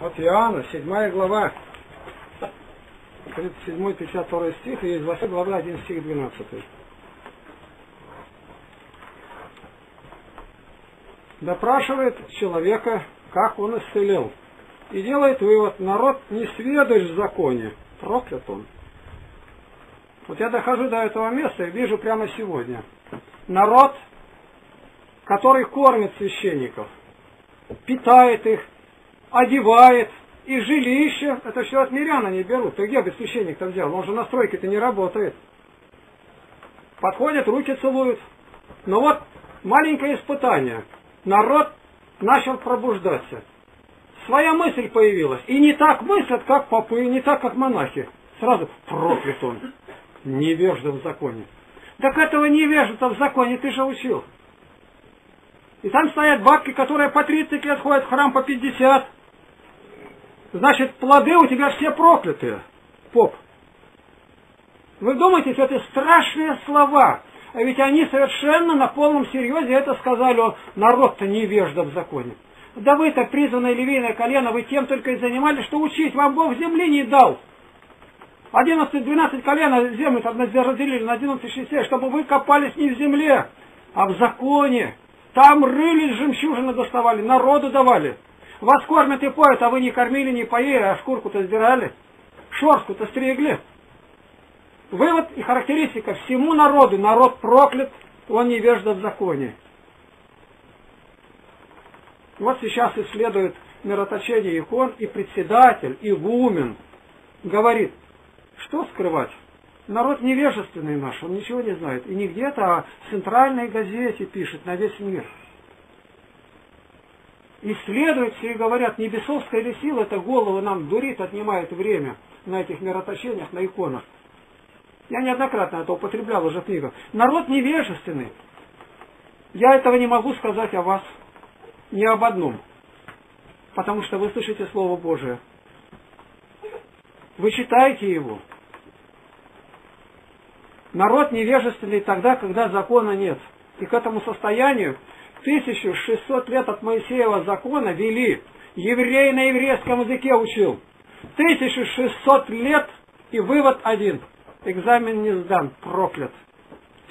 От Иоанна, 7 глава, 37-52 стих, и из 8 главы 1 стих 12. Допрашивает человека, как он исцелил. И делает вывод, народ не сведущ в законе, проклят он. Вот я дохожу до этого места и вижу прямо сегодня. Народ, который кормит священников, питает их, одевает, и жилище, это все от мирян они берут. Ты где бы священник-то взял? Он же на стройке-то не работает. Подходят, руки целуют. Но вот маленькое испытание. Народ начал пробуждаться. Своя мысль появилась. И не так мыслят, как попы, и не так, как монахи. Сразу проклят он. Невежда в законе. Так этого невежда в законе ты же учил. И там стоят бабки, которые по 30 лет ходят в храм по 50. Значит, плоды у тебя все проклятые, поп. Вы думаете, что это страшные слова, а ведь они совершенно на полном серьезе это сказали, народ-то невежда в законе. Да вы-то призванное левейное колено, вы тем только и занимались, что учить, вам Бог земли не дал. 11-12 колена землю разделили на 11 частей, чтобы вы копались не в земле, а в законе. Там рылись жемчужины доставали, народу давали. Вас кормят и поют, а вы не кормили, не поели, а шкурку-то сдирали. Шорстку-то стригли. Вывод и характеристика всему народу. Народ проклят, он невежда в законе. Вот сейчас исследует мироточение икон, и председатель, и гумен говорит, что скрывать? Народ невежественный наш, он ничего не знает. И не где-то, а в центральной газете пишет на весь мир – исследуют все и говорят, не бесовская ли сила эта голову нам дурит, отнимает время на этих мироточениях, на иконах. Я неоднократно это употреблял уже в книгах. Народ невежественный. Я этого не могу сказать о вас, ни об одном. Потому что вы слышите Слово Божие. Вы читаете его. Народ невежественный тогда, когда закона нет. И к этому состоянию 1600 лет от Моисеева закона вели, еврей на еврейском языке учил. 1600 лет и вывод один. Экзамен не сдан, проклят.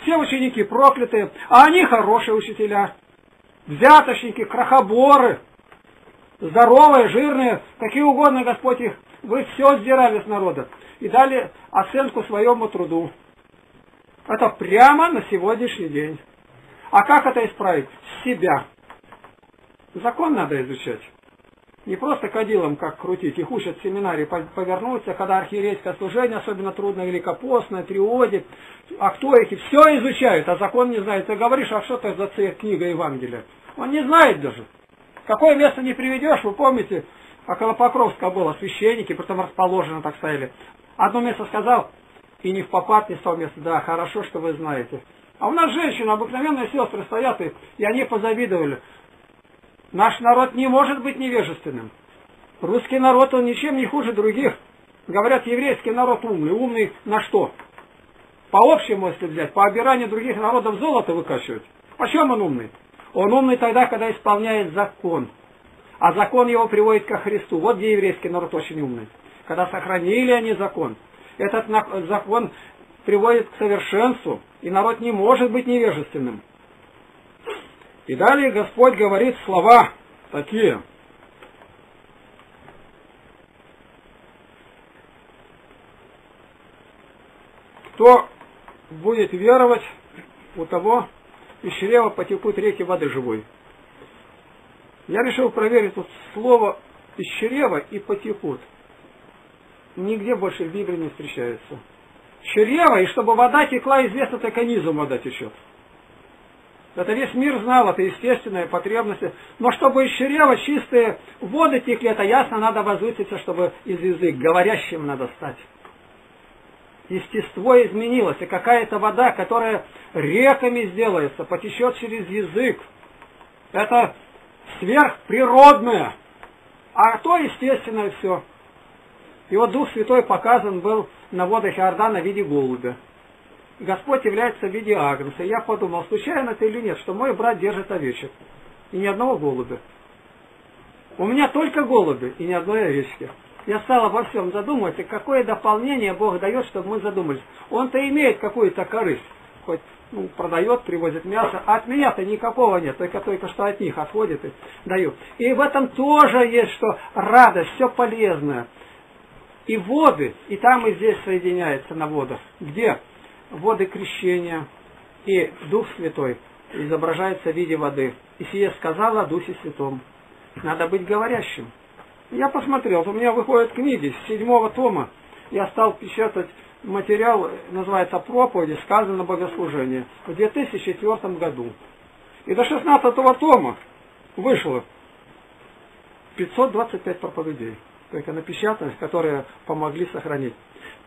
Все ученики проклятые, а они хорошие учителя. Взяточники, крахоборы, здоровые, жирные, какие угодно, Господь их, вы все сдирали с народа и дали оценку своему труду. Это прямо на сегодняшний день. А как это исправить? Себя. Закон надо изучать. Не просто кадилом как крутить. Их учат в семинаре повернуться, когда архиерейское служение особенно трудно, великопостное, а кто их, все изучают, а закон не знает. Ты говоришь, а что это за книга Евангелия? Он не знает даже. Какое место не приведешь, вы помните, около Покровска было, священники, потом расположено так стояли. Одно место сказал, и не в попад, не то место, да, хорошо, что вы знаете. А у нас женщины, обыкновенные сестры стоят, и, и они позавидовали. Наш народ не может быть невежественным. Русский народ, он ничем не хуже других. Говорят, еврейский народ умный. Умный на что? По общему, если взять, по обиранию других народов золото выкачивать. Почем он умный? Он умный тогда, когда исполняет закон. А закон его приводит ко Христу. Вот где еврейский народ очень умный. Когда сохранили они закон. Этот закон приводит к совершенству, и народ не может быть невежественным. И далее Господь говорит слова такие. Кто будет веровать, у того из чрева потекут реки воды живой. Я решил проверить тут слово из чрева и потекут. Нигде больше в Библии не встречается чрево, и чтобы вода текла, известно, только низом вода течет. Это весь мир знал, это естественная потребность. Но чтобы из чрева чистые воды текли, это ясно, надо возвыситься, чтобы из язык говорящим надо стать. Естество изменилось, и какая-то вода, которая реками сделается, потечет через язык. Это сверхприродное. А то естественное все. И вот Дух Святой показан был на водах Иордана в виде голубя. Господь является в виде агнца. Я подумал, случайно это или нет, что мой брат держит овечек. И ни одного голубя. У меня только голуби и ни одной овечки. Я стал обо всем задумываться, какое дополнение Бог дает, чтобы мы задумались. Он-то имеет какую-то корысть, хоть ну, продает, привозит мясо, а от меня-то никакого нет, только только что от них отходит и даю. И в этом тоже есть, что радость, все полезное. И воды, и там, и здесь соединяется на водах. Где? Воды крещения и Дух Святой изображается в виде воды. И сие сказала Духе Святом. Надо быть говорящим. Я посмотрел, у меня выходят книги с седьмого тома. Я стал печатать материал, называется «Проповеди, сказано богослужение» в 2004 году. И до 16 тома вышло 525 проповедей, напечатанных, которые помогли сохранить.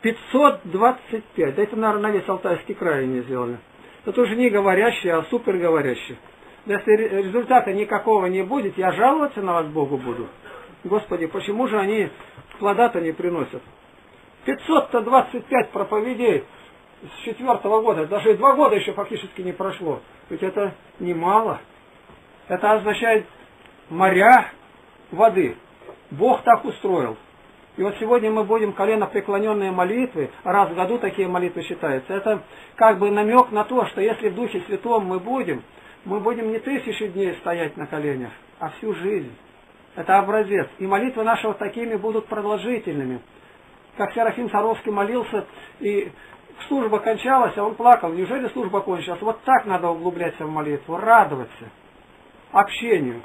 525, да это, наверное, на весь Алтайский край не сделали. Это уже не говорящие, а суперговорящие. Если результата никакого не будет, я жаловаться на вас Богу буду. Господи, почему же они плода-то не приносят? 525 проповедей с четвертого года, даже и два года еще фактически не прошло. Ведь это немало. Это означает моря воды. Бог так устроил. И вот сегодня мы будем колено преклоненные молитвы, раз в году такие молитвы считаются. Это как бы намек на то, что если в Духе Святом мы будем, мы будем не тысячи дней стоять на коленях, а всю жизнь. Это образец. И молитвы наши вот такими будут продолжительными. Как Серафим Саровский молился, и служба кончалась, а он плакал. Неужели служба кончилась? Вот так надо углубляться в молитву, радоваться общению.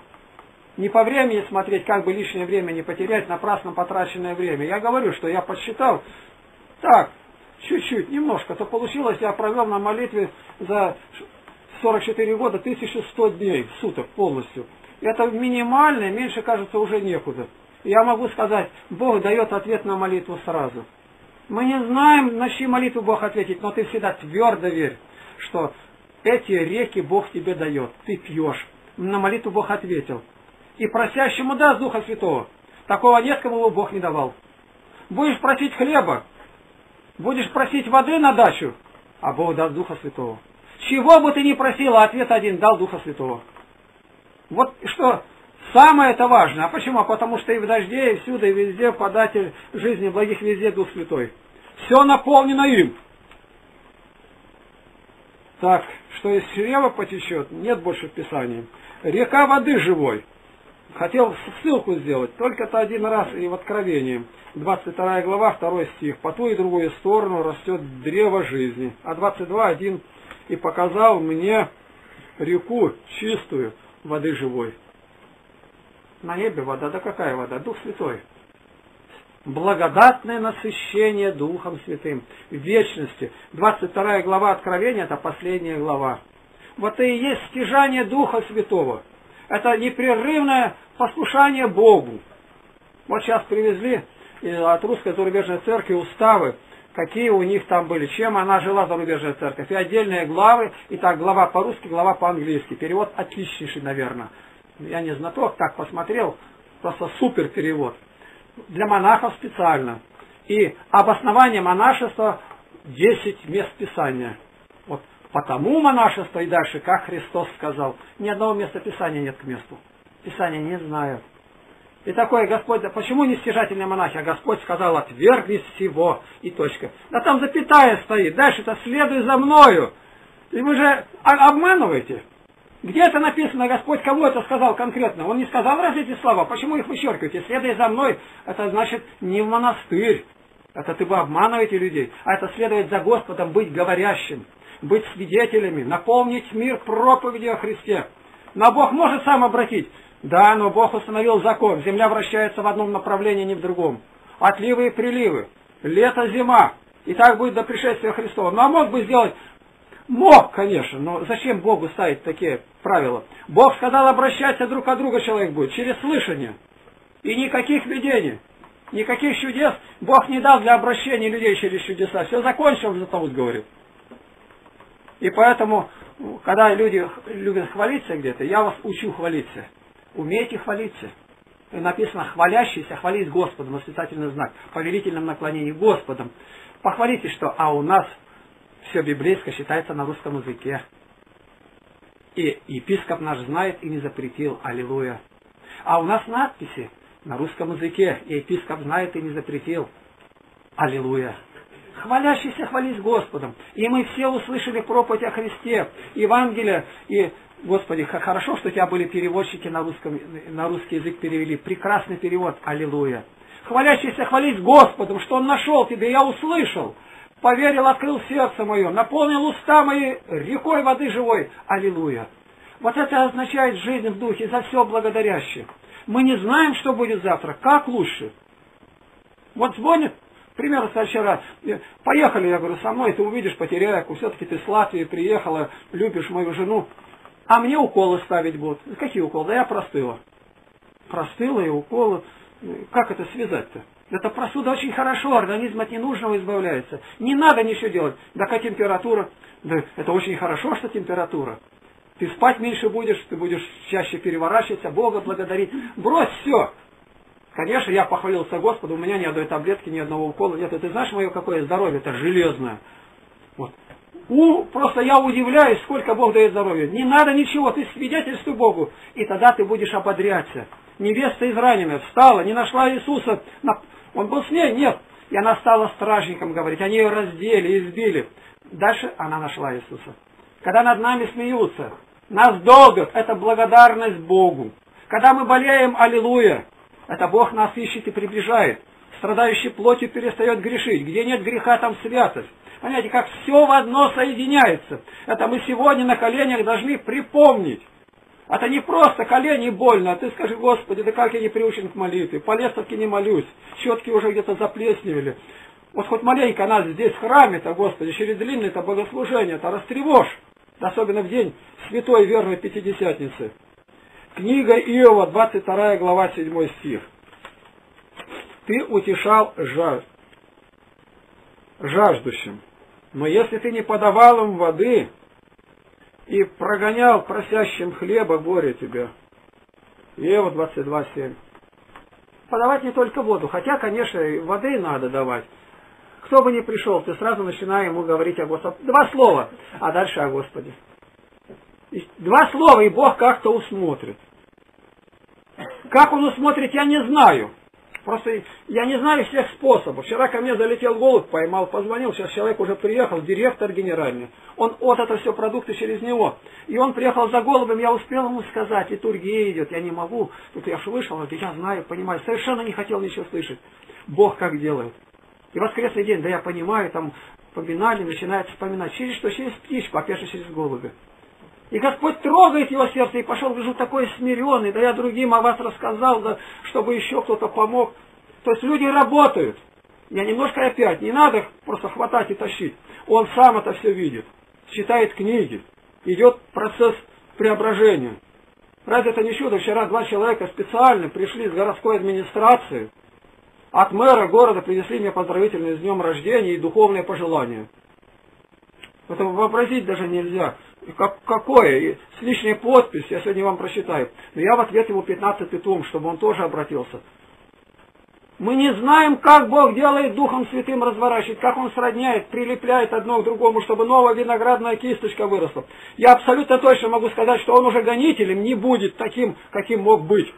Не по времени смотреть, как бы лишнее время не потерять, напрасно потраченное время. Я говорю, что я подсчитал, так, чуть-чуть, немножко, то получилось, я провел на молитве за 44 года 1100 дней в суток полностью. Это минимальное, меньше, кажется, уже некуда. Я могу сказать, Бог дает ответ на молитву сразу. Мы не знаем, на чьи молитву Бог ответит, но ты всегда твердо верь, что эти реки Бог тебе дает. Ты пьешь. На молитву Бог ответил. И просящему даст Духа Святого. Такого нет, кому Бог не давал. Будешь просить хлеба, будешь просить воды на дачу, а Бог даст Духа Святого. Чего бы ты ни просил, а ответ один дал Духа Святого. Вот что самое это важно. А почему? Потому что и в дожде, и всюду, и везде податель жизни благих везде Дух Святой. Все наполнено им. Так, что из чрева потечет, нет больше в Писании. Река воды живой. Хотел ссылку сделать, только это один раз и в Откровении. 22 глава, 2 стих. По ту и другую сторону растет древо жизни. А 22, 1. И показал мне реку чистую, воды живой. На небе вода, да какая вода? Дух Святой. Благодатное насыщение Духом Святым. Вечности. 22 глава Откровения, это последняя глава. Вот и есть стяжание Духа Святого. Это непрерывное послушание Богу. Вот сейчас привезли от Русской зарубежной церкви уставы какие у них там были, чем она жила, зарубежная церковь. И отдельные главы, и так глава по-русски, глава по-английски. Перевод отличнейший, наверное. Я не знаток, так посмотрел, просто супер перевод. Для монахов специально. И обоснование монашества 10 мест Писания. Вот потому монашество и дальше, как Христос сказал, ни одного места Писания нет к месту. Писание не знают. И такое Господь, почему не стяжательные монахи? А Господь сказал, отвергни всего, и точка. Да там запятая стоит, дальше-то следуй за мною. И вы же обманываете. Где это написано, Господь кого это сказал конкретно? Он не сказал разве эти слова? Почему их вычеркиваете? Следуй за мной, это значит не в монастырь. Это ты вы обманываете людей. А это следует за Господом быть говорящим, быть свидетелями, наполнить мир проповедью о Христе. На Бог может сам обратить. Да, но Бог установил закон. Земля вращается в одном направлении, не в другом. Отливы и приливы. Лето, зима. И так будет до пришествия Христова. Ну а мог бы сделать? Мог, конечно, но зачем Богу ставить такие правила? Бог сказал, обращаться друг от друга человек будет через слышание. И никаких видений, никаких чудес Бог не дал для обращения людей через чудеса. Все закончил, Златоуст говорит. И поэтому, когда люди любят хвалиться где-то, я вас учу хвалиться. Умейте хвалиться. И написано, хвалящийся, хвались Господом, восклицательный знак, повелительном наклонении Господом. Похвалите, что, а у нас все библейское считается на русском языке. И епископ наш знает и не запретил. Аллилуйя. А у нас надписи на русском языке, и епископ знает и не запретил. Аллилуйя! Хвалящийся хвались Господом. И мы все услышали проповедь о Христе, Евангелие, и Господи, хорошо, что у тебя были переводчики на, русском, на русский язык перевели. Прекрасный перевод. Аллилуйя. Хвалящийся хвались Господом, что Он нашел тебя, я услышал. Поверил, открыл сердце мое, наполнил уста мои рекой воды живой. Аллилуйя. Вот это означает жизнь в духе, за все благодарящих. Мы не знаем, что будет завтра, как лучше. Вот звонит, к примеру, вчера, поехали, я говорю, со мной, ты увидишь потеряйку, все-таки ты с Латвии приехала, любишь мою жену, а мне уколы ставить будут. Какие уколы? Да я простыла. Простыла и уколы. Как это связать-то? Это простуда очень хорошо, организм от ненужного избавляется. Не надо ничего делать. Да какая температура? Да это очень хорошо, что температура. Ты спать меньше будешь, ты будешь чаще переворачиваться, Бога благодарить. Брось все. Конечно, я похвалился Господу, у меня ни одной таблетки, ни одного укола нет. И ты знаешь мое какое здоровье? Это железное. Вот. У, просто я удивляюсь, сколько Бог дает здоровья. Не надо ничего, ты свидетельствуй Богу, и тогда ты будешь ободряться. Невеста израненная встала, не нашла Иисуса. Он был с ней? Нет. И она стала стражником говорить. Они ее раздели, избили. Дальше она нашла Иисуса. Когда над нами смеются, нас долбят, это благодарность Богу. Когда мы болеем, аллилуйя, это Бог нас ищет и приближает. Страдающий плотью перестает грешить. Где нет греха, там святость. Понимаете, как все в одно соединяется. Это мы сегодня на коленях должны припомнить. Это не просто колени больно, а ты скажи, Господи, да как я не приучен к молитве, по лестовке не молюсь, щетки уже где-то заплесневели. Вот хоть маленько нас здесь в храме-то, Господи, через длинное-то богослужение-то растревожь, особенно в день святой верной Пятидесятницы. Книга Иова, 22 глава, 7 стих. Ты утешал жаж... жаждущим, но если ты не подавал им воды и прогонял просящим хлеба, горе тебя. Ева 22.7. Подавать не только воду, хотя, конечно, воды надо давать. Кто бы ни пришел, ты сразу начинаешь ему говорить о Господе. Два слова, а дальше о Господе. Два слова, и Бог как-то усмотрит. Как он усмотрит, я не знаю. Просто я не знаю всех способов. Вчера ко мне залетел голубь, поймал, позвонил, сейчас человек уже приехал, директор генеральный. Он от это все продукты через него. И он приехал за голубем, я успел ему сказать, и Тургей идет, я не могу. Тут я вышел, я знаю, понимаю, совершенно не хотел ничего слышать. Бог как делает. И воскресный день, да я понимаю, там поминали, начинает вспоминать. Через что? Через птичку, опять же через голубя. И Господь трогает его сердце, и пошел, вижу, такой смиренный, да я другим о вас рассказал, да, чтобы еще кто-то помог. То есть люди работают. Я немножко опять, не надо просто хватать и тащить. Он сам это все видит, читает книги, идет процесс преображения. Разве это не чудо? Вчера два человека специально пришли с городской администрации, от мэра города принесли мне поздравительные с днем рождения и духовные пожелания. Это вообразить даже нельзя. Как, какое? С личной подписью, я сегодня вам прочитаю. Но я в ответ ему 15 том, чтобы он тоже обратился. Мы не знаем, как Бог делает Духом Святым разворачивает, как Он сродняет, прилепляет одно к другому, чтобы новая виноградная кисточка выросла. Я абсолютно точно могу сказать, что Он уже гонителем не будет таким, каким мог быть.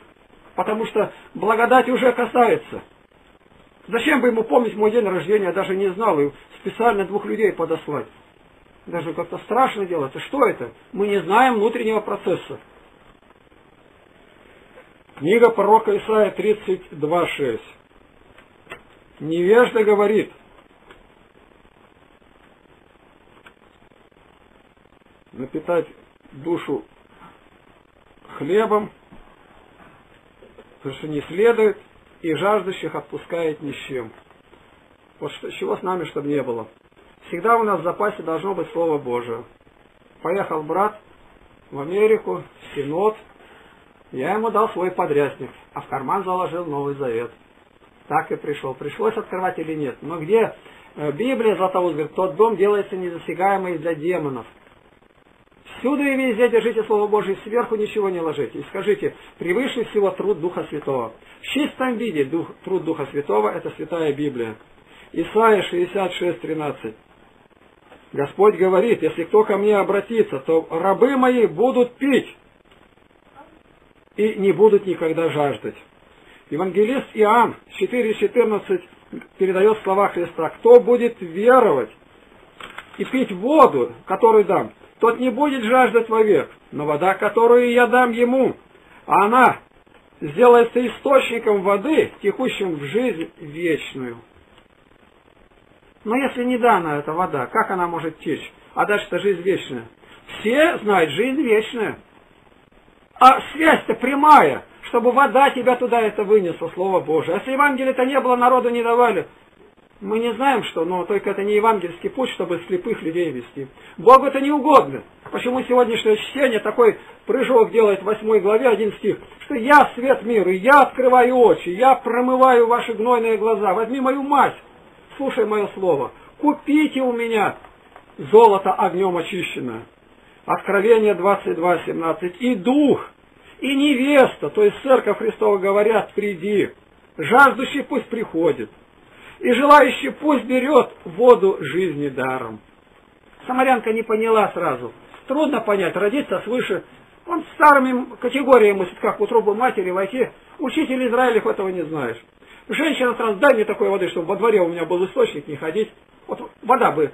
Потому что благодать уже касается. Зачем бы ему помнить мой день рождения, я даже не знал, и специально двух людей подослать даже как-то страшно делается. Что это? Мы не знаем внутреннего процесса. Книга пророка Исаия 32.6. Невежда говорит, напитать душу хлебом, потому что не следует, и жаждущих отпускает ни с чем. Вот что, чего с нами, чтобы не было. Всегда у нас в запасе должно быть Слово Божие. Поехал брат в Америку, в Синод, я ему дал свой подрясник, а в карман заложил Новый Завет. Так и пришел. Пришлось открывать или нет. Но где э, Библия Златоуст говорит, тот дом делается незасягаемый для демонов. Всюду и везде держите Слово Божие, сверху ничего не ложите. И скажите, превыше всего труд Духа Святого. В чистом виде дух, труд Духа Святого – это Святая Библия. Исайя 66, 13. Господь говорит, если кто ко мне обратится, то рабы мои будут пить. и не будут никогда жаждать. Евангелист Иоанн 4.14 передает слова Христа. Кто будет веровать и пить воду, которую дам, тот не будет жаждать вовек, но вода, которую я дам ему, она сделается источником воды, текущим в жизнь вечную. Но если не дана эта вода, как она может течь? А дальше-то жизнь вечная. Все знают, жизнь вечная. А связь-то прямая, чтобы вода тебя туда это вынесла, Слово Божие. А если Евангелия-то не было, народу не давали. Мы не знаем, что, но только это не евангельский путь, чтобы слепых людей вести. Богу это не угодно. Почему сегодняшнее чтение такой прыжок делает в восьмой главе, один стих, что я свет мира, я открываю очи, я промываю ваши гнойные глаза, возьми мою мать, слушай мое слово, купите у меня золото огнем очищенное. Откровение 22.17. И дух, и невеста, то есть церковь Христова говорят, приди. Жаждущий пусть приходит и желающий пусть берет воду жизни даром. Самарянка не поняла сразу. Трудно понять, родиться свыше. Он старыми категориями как в утробу матери войти. Учитель Израилев этого не знаешь. Женщина сразу, дай мне такой воды, чтобы во дворе у меня был источник, не ходить. Вот вода бы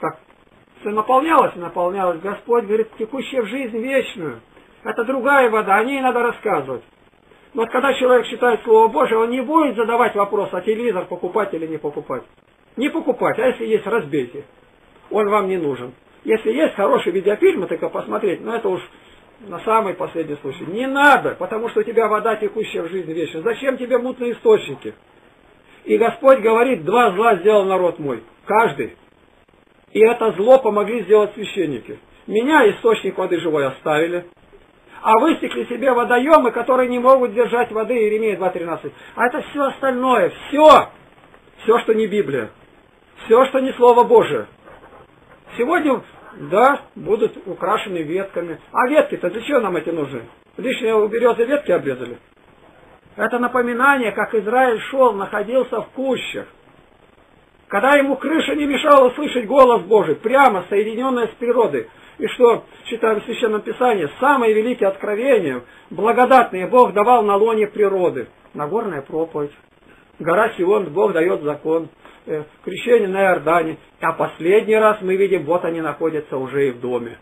как наполнялась и наполнялась. Господь говорит, текущая в жизнь вечную. Это другая вода, о ней надо рассказывать. Вот когда человек читает Слово Божие, он не будет задавать вопрос, а телевизор покупать или не покупать. Не покупать, а если есть, разбейте. Он вам не нужен. Если есть хороший видеофильм, только посмотреть, но это уж на самый последний случай. Не надо, потому что у тебя вода текущая в жизни вечная. Зачем тебе мутные источники? И Господь говорит, два зла сделал народ мой. Каждый. И это зло помогли сделать священники. Меня источник воды живой оставили а высекли себе водоемы, которые не могут держать воды, Иеремия 2.13. А это все остальное, все, все, что не Библия, все, что не Слово Божие. Сегодня, да, будут украшены ветками. А ветки-то для чего нам эти нужны? Лишние у березы ветки обрезали. Это напоминание, как Израиль шел, находился в кущах. Когда ему крыша не мешала слышать голос Божий, прямо соединенная с природой. И что, читаем в Священном Писании, самые великие откровения, благодатные Бог давал на лоне природы. Нагорная проповедь. Гора Сион, Бог дает закон. Э, крещение на Иордане. А последний раз мы видим, вот они находятся уже и в доме.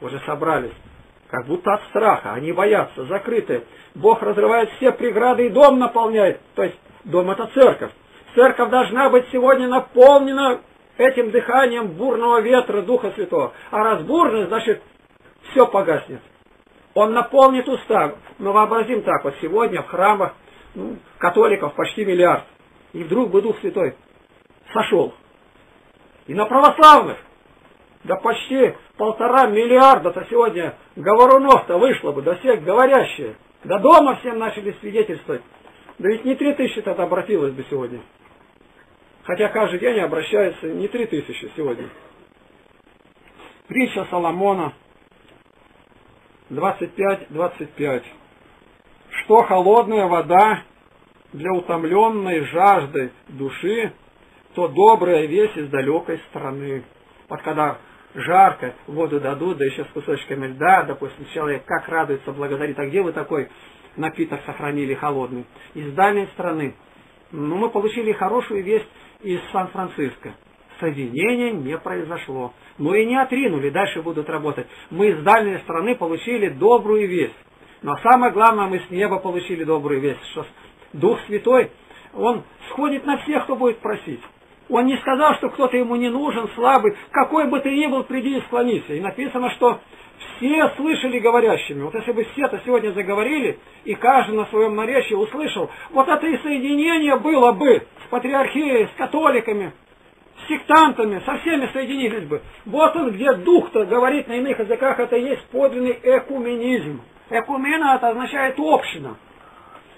Уже собрались. Как будто от страха. Они боятся, закрыты. Бог разрывает все преграды и дом наполняет. То есть дом это церковь. Церковь должна быть сегодня наполнена этим дыханием бурного ветра Духа Святого. А раз бурный, значит, все погаснет. Он наполнит уста. Мы вообразим так, вот сегодня в храмах ну, католиков почти миллиард. И вдруг бы Дух Святой сошел. И на православных, да почти полтора миллиарда-то сегодня говорунов-то вышло бы, да всех говорящие. До дома всем начали свидетельствовать. Да ведь не три тысячи тогда обратилось бы сегодня. Хотя каждый день обращается не три тысячи сегодня. Притча Соломона 25-25. Что холодная вода для утомленной жажды души, то добрая весть из далекой страны. Вот когда жарко, воду дадут, да еще с кусочками льда, допустим, человек как радуется, благодарит, а где вы такой напиток сохранили холодный? Из дальней страны. Ну, мы получили хорошую весть из Сан-Франциско. Соединение не произошло. Но и не отринули, дальше будут работать. Мы из дальней страны получили добрую весть. Но самое главное, мы с неба получили добрую весть, что Дух Святой, Он сходит на всех, кто будет просить. Он не сказал, что кто-то ему не нужен, слабый. Какой бы ты ни был, приди и склонися. И написано, что все слышали говорящими. Вот если бы все-то сегодня заговорили, и каждый на своем наречии услышал, вот это и соединение было бы с патриархией, с католиками, с сектантами, со всеми соединились бы. Вот он, где дух-то говорит на иных языках, это и есть подлинный экуменизм. Экумена это означает община.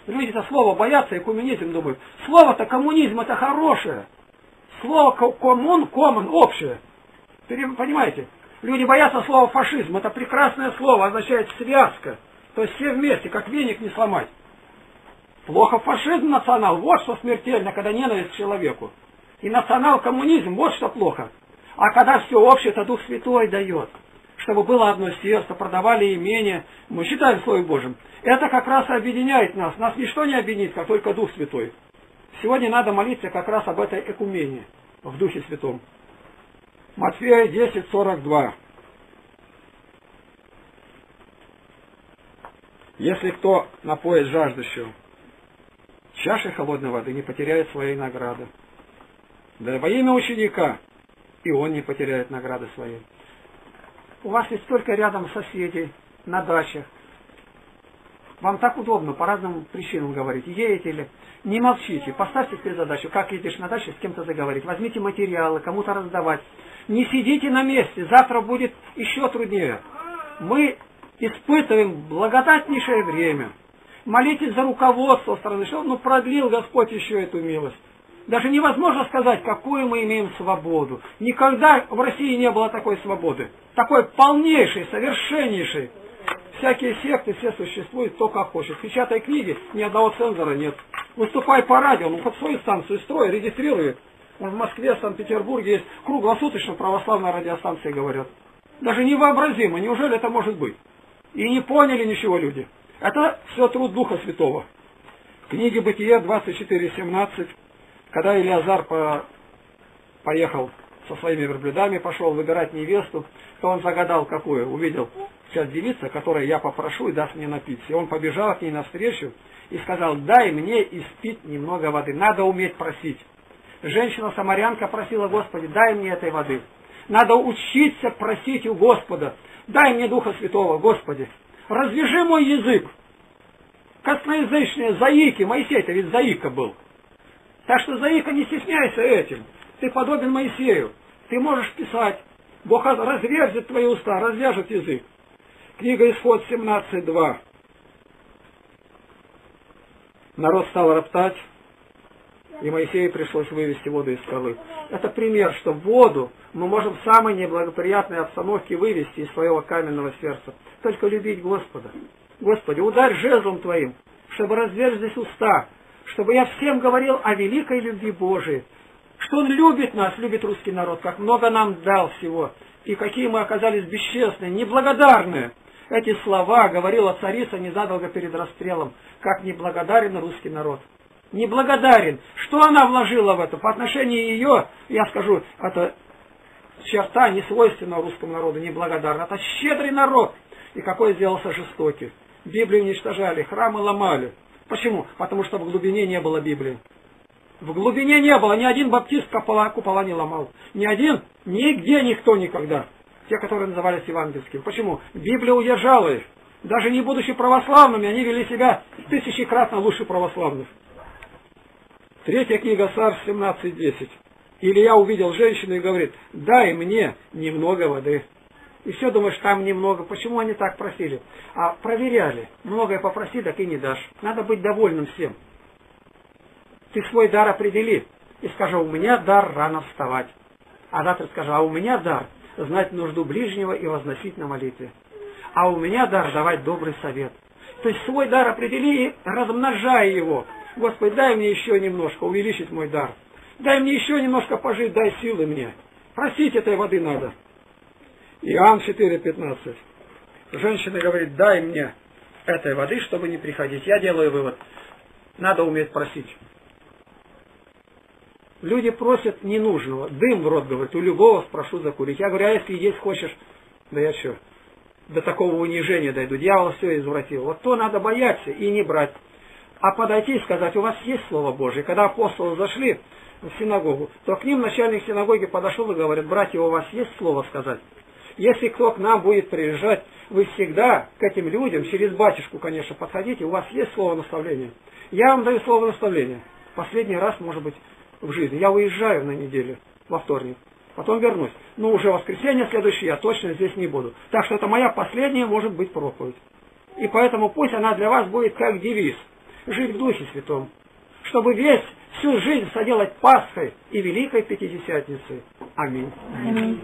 Люди это слово боятся, экуменизм думают. Слово-то коммунизм это хорошее. Слово коммун, коммун, общее. Понимаете? Люди боятся слова фашизм. Это прекрасное слово, означает связка. То есть все вместе, как веник не сломать. Плохо фашизм национал, вот что смертельно, когда ненависть к человеку. И национал-коммунизм, вот что плохо. А когда все общее, то Дух Святой дает. чтобы было одно сердце, продавали имение. Мы считаем Слове Божьим. Это как раз объединяет нас. Нас ничто не объединит, как только Дух Святой. Сегодня надо молиться как раз об этой экумении в Духе Святом. Матфея 10, 42. Если кто напоит жаждущего, чашей холодной воды не потеряет своей награды. Да во имя ученика и он не потеряет награды своей. У вас есть столько рядом соседей на дачах. Вам так удобно по разным причинам говорить. Едете ли, не молчите, поставьте себе задачу, как едешь на даче, с кем-то заговорить. Возьмите материалы, кому-то раздавать. Не сидите на месте, завтра будет еще труднее. Мы испытываем благодатнейшее время. Молитесь за руководство страны, что ну, продлил Господь еще эту милость. Даже невозможно сказать, какую мы имеем свободу. Никогда в России не было такой свободы. Такой полнейшей, совершеннейшей. Всякие секты все существуют, кто как хочет. В печатой книге ни одного цензора нет. Выступай по радио, ну хоть свою станцию строй, регистрирует. В Москве, в Санкт-Петербурге есть круглосуточно православная радиостанция, говорят. Даже невообразимо, неужели это может быть? И не поняли ничего люди. Это все труд Духа Святого. В книге Бытия 24.17 когда Илиазар по... поехал со своими верблюдами, пошел выбирать невесту, то он загадал какую? Увидел сейчас девица, которая я попрошу и даст мне напиться. И он побежал к ней навстречу и сказал, дай мне испить немного воды. Надо уметь просить. Женщина-самарянка просила, Господи, дай мне этой воды. Надо учиться просить у Господа. Дай мне Духа Святого, Господи. Развяжи мой язык. Косноязычные заики, Моисей-то ведь заика был. Так что, Заика, не стесняйся этим. Ты подобен Моисею. Ты можешь писать. Бог разверзет твои уста, развяжет язык. Книга Исход 17.2. Народ стал роптать, и Моисею пришлось вывести воду из скалы. Это пример, что воду мы можем в самой неблагоприятной обстановке вывести из своего каменного сердца. Только любить Господа. Господи, ударь жезлом Твоим, чтобы разверзлись уста, чтобы я всем говорил о великой любви Божией, что Он любит нас, любит русский народ, как много нам дал всего, и какие мы оказались бесчестные, неблагодарные. Эти слова говорила царица незадолго перед расстрелом, как неблагодарен русский народ. Неблагодарен. Что она вложила в это? По отношению ее, я скажу, это черта не свойственна русскому народу, неблагодарна. Это щедрый народ. И какой сделался жестокий. Библию уничтожали, храмы ломали. Почему? Потому что в глубине не было Библии. В глубине не было, ни один баптист купола, купола не ломал. Ни один, нигде никто никогда. Те, которые назывались евангельскими. Почему? Библия удержала их. Даже не будучи православными, они вели себя тысячекратно лучше православных. Третья книга Царств 17.10. Илья увидел женщину и говорит, дай мне немного воды. И все думаешь, там немного. Почему они так просили? А проверяли. Многое попроси, так и не дашь. Надо быть довольным всем. Ты свой дар определи. И скажи, у меня дар рано вставать. А завтра скажи, а у меня дар знать нужду ближнего и возносить на молитве. А у меня дар давать добрый совет. То есть свой дар определи и размножай его. Господи, дай мне еще немножко увеличить мой дар. Дай мне еще немножко пожить, дай силы мне. Просить этой воды надо. Иоанн 4,15. Женщина говорит, дай мне этой воды, чтобы не приходить. Я делаю вывод. Надо уметь просить. Люди просят ненужного. Дым в рот, говорит, у любого спрошу закурить. Я говорю, а если есть хочешь, да я что, до такого унижения дойду. Дьявол все извратил. Вот то надо бояться и не брать. А подойти и сказать, у вас есть Слово Божие. Когда апостолы зашли в синагогу, то к ним начальник синагоги подошел и говорит, братья, у вас есть Слово сказать? Если кто к нам будет приезжать, вы всегда к этим людям, через батюшку, конечно, подходите, у вас есть слово наставления. Я вам даю слово наставления. Последний раз, может быть, в жизни. Я уезжаю на неделю, во вторник. Потом вернусь. Но уже воскресенье следующее я точно здесь не буду. Так что это моя последняя, может быть, проповедь. И поэтому пусть она для вас будет как девиз. Жить в Духе Святом. Чтобы весь, всю жизнь соделать Пасхой и Великой Пятидесятницей. Аминь. Аминь.